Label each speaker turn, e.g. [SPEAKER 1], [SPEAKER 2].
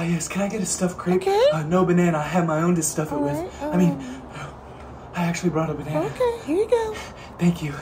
[SPEAKER 1] Oh, yes, can I get a stuffed crepe?
[SPEAKER 2] Okay.
[SPEAKER 1] Uh, no banana. I have my own to stuff it with.
[SPEAKER 2] right,
[SPEAKER 1] I mean, I actually brought a banana.
[SPEAKER 2] Okay, here you go.
[SPEAKER 1] Thank you.